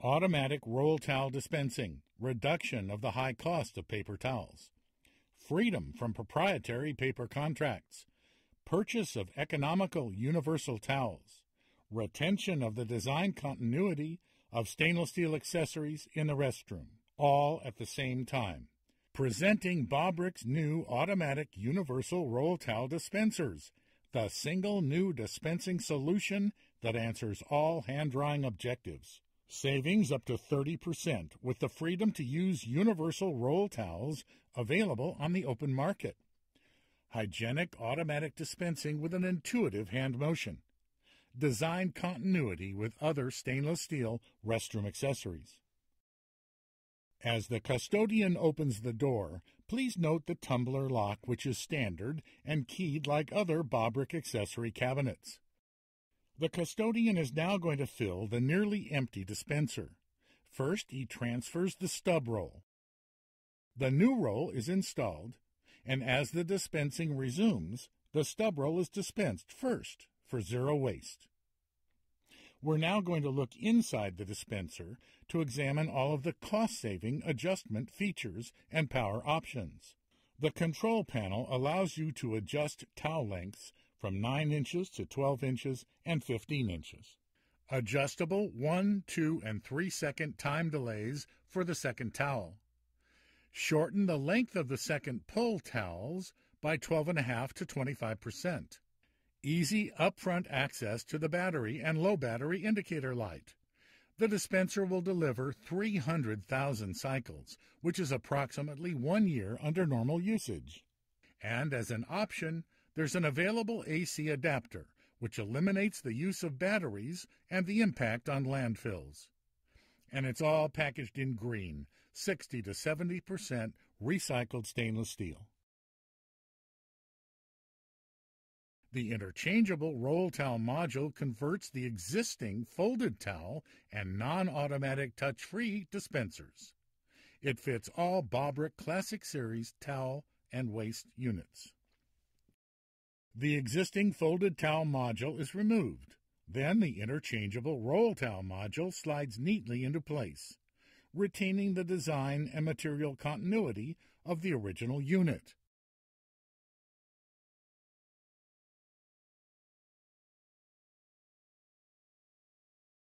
Automatic roll towel dispensing, reduction of the high cost of paper towels. Freedom from proprietary paper contracts. Purchase of economical universal towels. Retention of the design continuity of stainless steel accessories in the restroom, all at the same time. Presenting Bobrick's new automatic universal roll towel dispensers, the single new dispensing solution that answers all hand drying objectives. Savings up to 30% with the freedom to use universal roll towels available on the open market. Hygienic automatic dispensing with an intuitive hand motion. Design continuity with other stainless steel restroom accessories. As the custodian opens the door, please note the tumbler lock which is standard and keyed like other Bobrick accessory cabinets. The custodian is now going to fill the nearly empty dispenser. First, he transfers the stub roll. The new roll is installed, and as the dispensing resumes, the stub roll is dispensed first for zero waste. We're now going to look inside the dispenser to examine all of the cost-saving adjustment features and power options. The control panel allows you to adjust towel lengths from 9 inches to 12 inches and 15 inches. Adjustable 1, 2, and 3 second time delays for the second towel. Shorten the length of the second pull towels by 12.5 to 25 percent. Easy upfront access to the battery and low battery indicator light. The dispenser will deliver 300,000 cycles, which is approximately one year under normal usage. And as an option, there's an available AC adapter, which eliminates the use of batteries and the impact on landfills. And it's all packaged in green, 60 to 70% recycled stainless steel. The interchangeable roll towel module converts the existing folded towel and non-automatic touch-free dispensers. It fits all Bobrick Classic Series towel and waste units. The existing folded towel module is removed. Then the interchangeable roll towel module slides neatly into place, retaining the design and material continuity of the original unit.